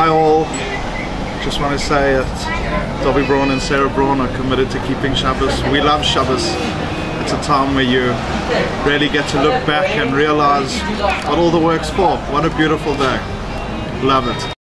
Hi all. Just want to say that Dovi Braun and Sarah Braun are committed to keeping Shabbos. We love Shabbos. It's a time where you really get to look back and realize what all the work's for. What a beautiful day. Love it.